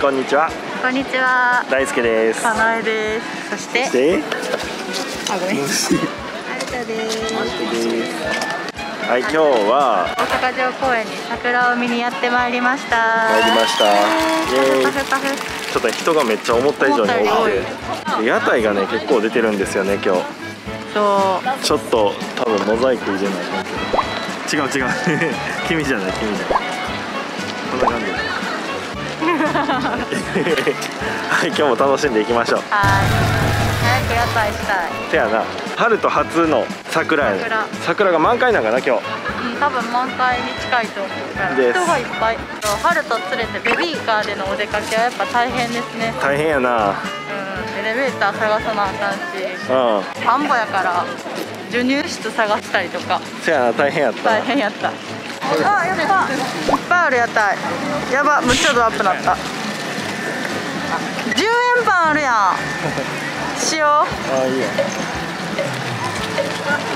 こんにちは。こんにちは。大輔です。かなえです。そして？そして？あごめん。有田です。はい今日は？大阪城公園に桜を見にやってまいりました。参りました。ちょっと人がめっちゃ思った以上に多くて。で屋台がね結構出てるんですよね今日。そう。ちょっと多分モザイク入れないと違う違う。君じゃない君じゃない。こんな感じはい今日も楽しんでいきましょう。はい。早く屋台したい。せやな。春と初の桜桜。桜が満開なんかな今日。うん多分満開に近いと思うから。人がいっぱい。春と連れてベビーカーでのお出かけはやっぱ大変ですね。大変やな。うんエレベーター探さなあかんし。うん。田んぼやから授乳室探したりとか。せやな大変やった。大変やった。あやった。いっぱいある屋台。やばむっちゃドアップなった10円パンあるやん。しよう。あいいよ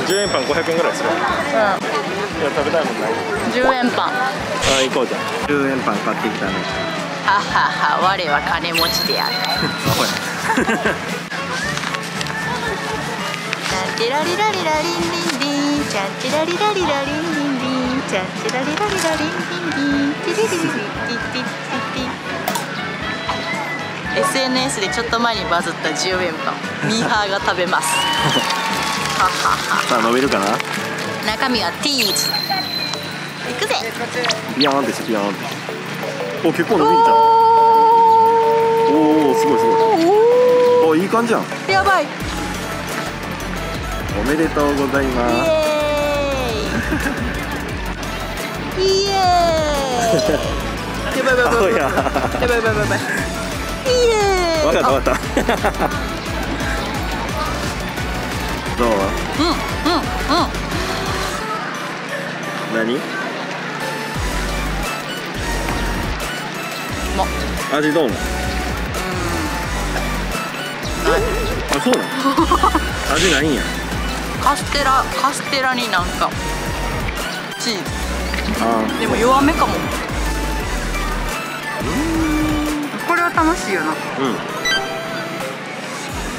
10円パン500円ぐらいする。いやう食べたいもんない。ん10円パン。あ行こうじゃん。10円パン買ってきたねははは我は金持ちである。チャンチラリラリラリンリンリン。チャンチラリラリラリンリンリン。チャンチラリラリラリンリンリン。ティリリリリティティティティ SNS でちょっと前にバズった10円パンミーハーが食べます。はははさあ伸びるかな？中身はティーズいくぜ。ビヨーンってしてビヨーンお結構伸びるじゃんおおおすごいすごい。おいい感じやん。ーやばい。イおめでとうございます。イイ。エーイ。やばいやばいやばい。や。やばいやばいやばいわかったわかった。どう？うんうんうん。何？も。味どう？なのあそうなの？味ないんや。カステラカステラになんかチーズ。あでも弱めかも。これは楽しいよな。うんうん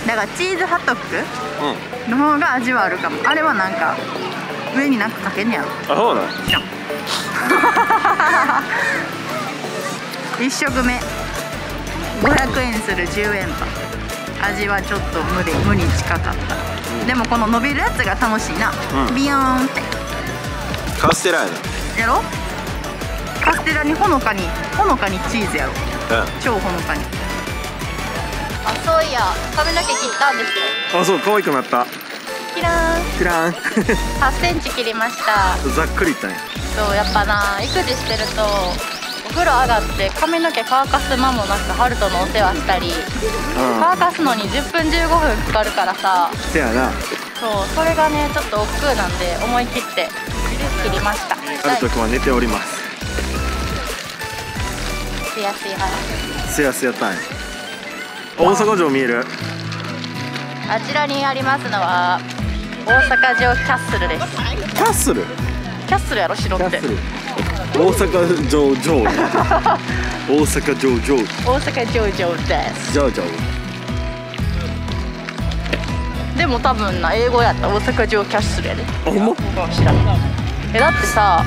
だからチーズハットックの方が味はあるかも。あれはなんか上になんかかけんねやろ。あそうなん。1食目。500円する10円パン。味はちょっと無理。無に近かった、うん。でもこの伸びるやつが楽しいな、うん。ビヨーンって。カステラやねやろ？カステラにほのかにほのかにチーズやろ。うん。超ほのかに。あそういや髪の毛切ったんですよ。あそう可愛くなった。キラーンキラーン8センチ切りました。ざっくりいったんや。そうやっぱな育児してるとお風呂上がって髪の毛乾かす間もなくハルトのお世話したりう乾かすのに10分15分かかるからさ。んせやな。そうそれがねちょっと億劫なんで思い切って切りました。ある時は寝ております。すやすい話。すやすやったんや大阪城見える。あちらにありますのは大阪城キャッスルです。キャッスル？キャッスルやろ城って。大阪城城。大阪城城。大阪城城です。城城でも多分な英語やった。ら大阪城キャッスルやで。あほんま？知らん。えだってさ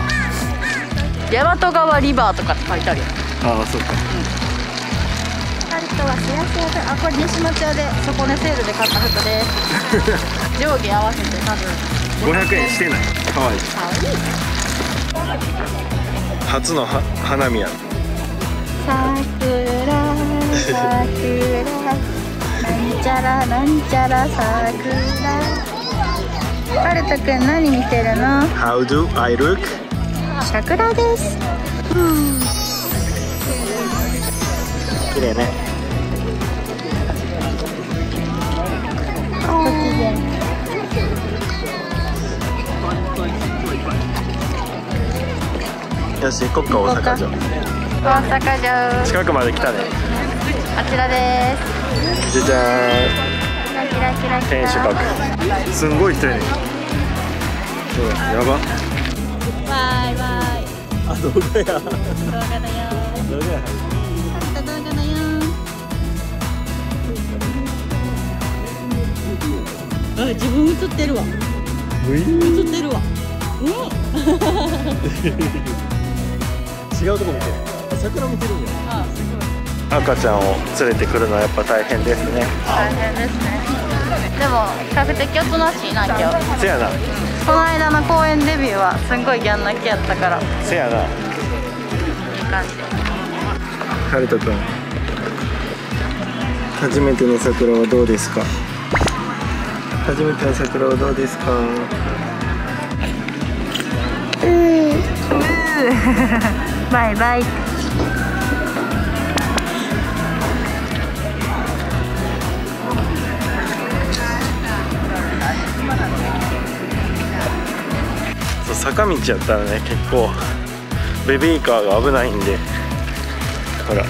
大和川リバーとかって書いてあるよああそうか。ハルトはすやすやであこれ西町屋で底値セールで買った服です上下合わせて多分500円してないかわいいかわいい初のは花見や桜桜なんちゃらなんちゃら桜ハルトくん何見てるの？How do I look? 桜です。綺麗ねよし行こっか大阪城。大阪城近くまで来たね。あちらです。じゃじゃーん天守閣すんごい人やね。やばバイバイ。あ動画や。動動画だよ。動画だれ自分映ってるわ。映ってるわ。ね。違うとこ見てる。あ桜見てるんや。あすごい。赤ちゃんを連れてくるのはやっぱ大変ですね。大変ですね。でも比較的おとなしいな今日。せやな。この間の公演デビューはすんごいギャン泣きやったから。せやな。感じ。ハルト君。初めての桜はどうですか？初めての桜はどうですか？バイバイ。そう坂道やったらね結構ベビーカーが危ないんでほら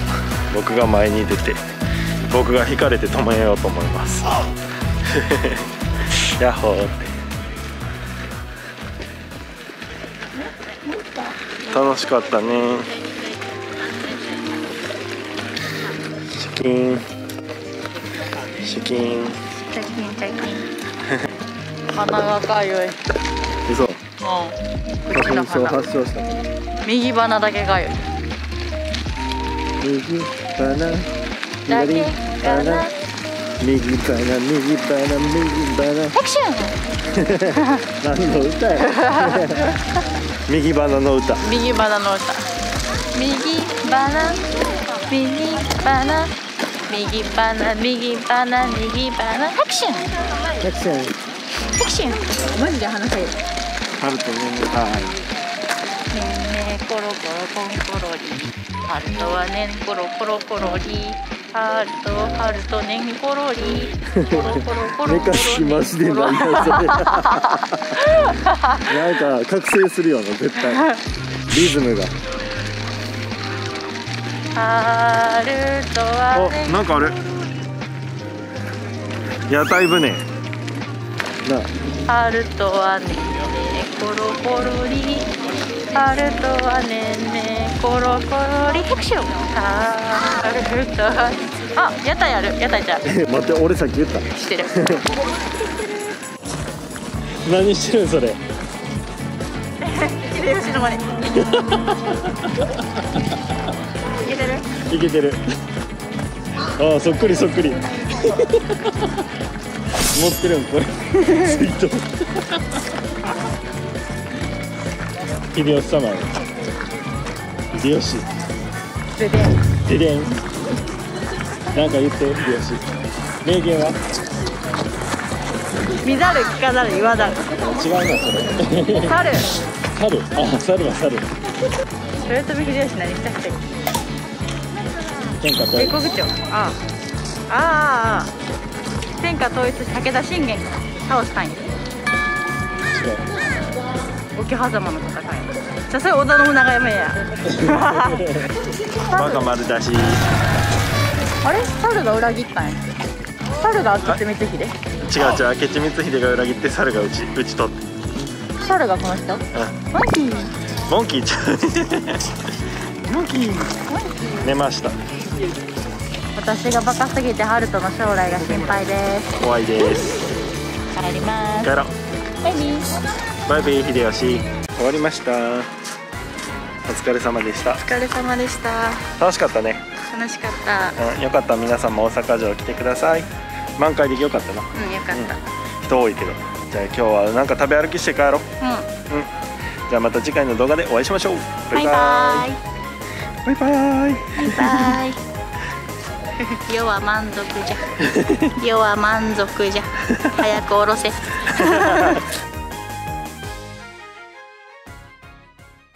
僕が前に出て僕が引かれて止めようと思いますヤッホーって楽しかったね。シャキーン。シャキーン。チャキンチャキン鼻がかゆい。うん。嘘口の鼻発症した。右鼻だけがゆい。右鼻。だ左けかな鼻右鼻右鼻右鼻ハクション何の歌や？右鼻の歌。右鼻の歌。右鼻右鼻右鼻右鼻右鼻ハクションハクションハクションマジで鼻かゆいハルトねはい。ねんねコロコロコンコロリ。ハルトはねんコロコロコロリハルトハルトねんコロリ。コロコロコロ寝かしましでない。なそれなんか覚醒するよな絶対。リズムが。ハルトはね。おなんかあれ。屋台船。な。ハルトはねんねコロコロリハルトはねんねコロコロリハクション。ハルトは。あ屋台ある。屋台じゃ 待って俺さっき言った。してる。何してるんそれ？秀吉の真似いけてる。いけてる。ああそっくりそっくり。持ってるんこれ。水筒秀吉様よ秀吉ででででん。なんか言って秀吉名言は？見ざる聞かざる言わざる。違うなそれ。猿。猿。あ猿は猿。豊臣秀吉何したっけ？天下統一。英国長。ああ。ああ天下統一し武田信玄。倒したんや。違う桶狭間の戦い。じゃあそれ織田信長やめや。バカ丸出し。あれ？猿が裏切ったんや。猿が明智光秀違う違う明智光秀が裏切って猿が打ち打ち取って。猿がこの人？うマジんモンキーちゃう。モンキー。寝ました。私がバカすぎてハルトの将来が心配です。怖いです。帰ります。帰ろう。バイビーバイビー秀吉終わりました。お疲れ様でした。お疲れ様でした。楽しかったね、楽しかった。うん、よかった。ら皆さんも大阪城来てください。満開でよかったな。うんよかった。人多いけど。じゃあ今日はなんか食べ歩きして帰ろう。うん。じゃあまた次回の動画でお会いしましょう。バイバイ。バイバイ。バイバイ。世は満足じゃ。世は満足じゃ。早く下ろせ